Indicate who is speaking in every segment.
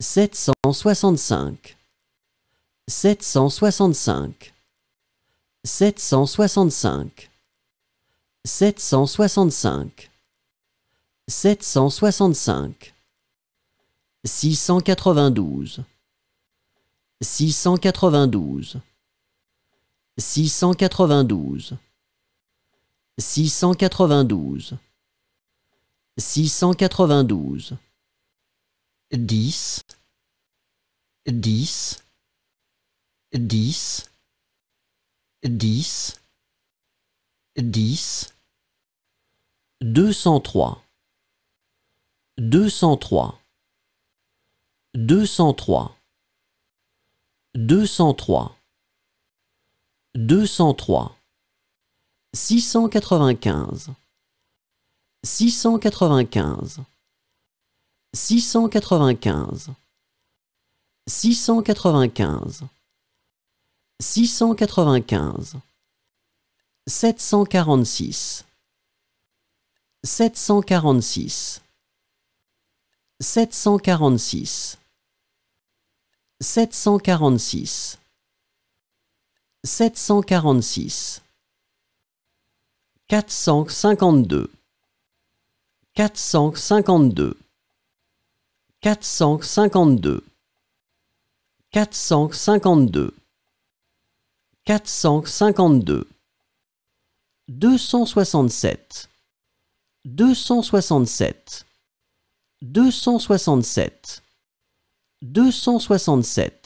Speaker 1: 765 765 765 765 765 692 692 692 692 692 10 dix, dix, dix, dix, deux cent trois, deux cent trois, deux cent trois, deux cent trois, deux cent trois, six cent quatre-vingt-quinze, six cent quatre-vingt-quinze, six cent quatre-vingt-quinze, six cent quatre-vingt-quinze, six cent quatre-vingt-quinze, sept cent quarante-six, sept 452 452 267 267 267 267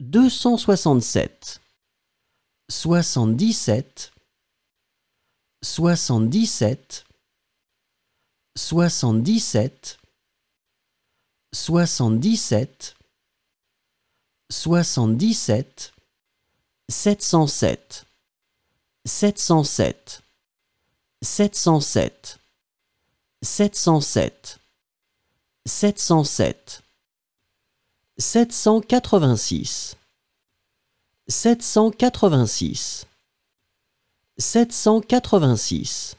Speaker 1: 267 77 77 77 77 soixante-dix-sept, sept cent sept, sept cent sept, sept cent sept, sept cent sept, sept cent sept, sept cent quatre-vingt-six, sept cent quatre-vingt-six, sept cent quatre-vingt-six,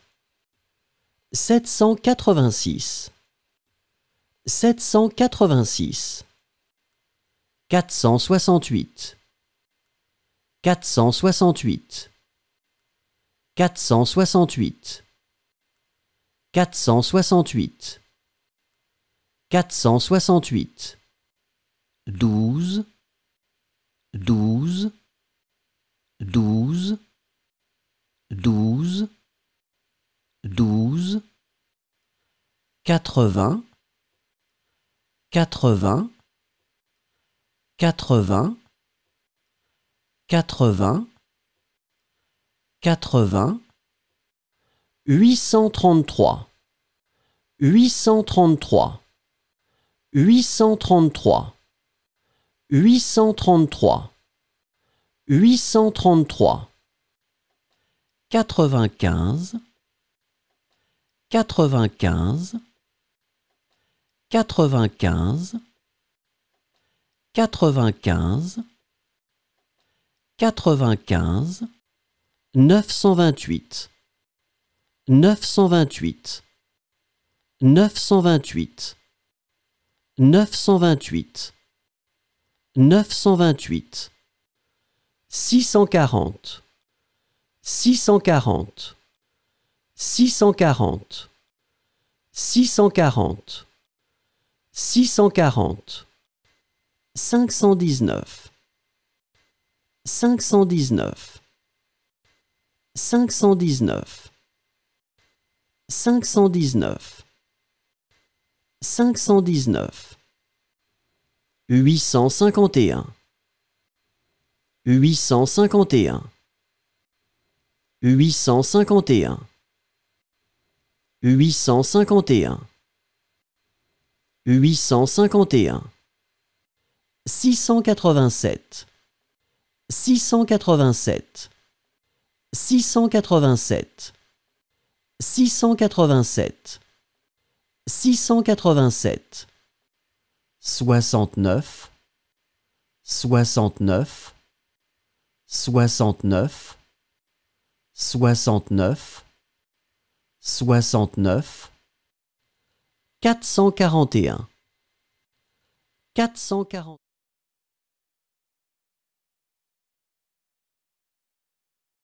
Speaker 1: sept cent quatre-vingt-six, sept cent quatre-vingt-six, 468 468 468 468 468 12 12 12 12 12 80 80 quatre-vingts, quatre-vingts, quatre-vingts, huit cent trente-trois, huit cent trente-trois, huit cent trente-trois, huit cent trente-trois, huit cent trente-trois, quatre-vingt-quinze, quatre-vingt-quinze, quatre-vingt-quinze, quatre-vingt-quinze, quatre-vingt-quinze, neuf cent vingt-huit, neuf cent vingt-huit, neuf cent vingt-huit, neuf cent vingt-huit, neuf cent vingt-huit, six cent quarante, six cent 687 687 687 687 687 69 69 69 69 69 441 440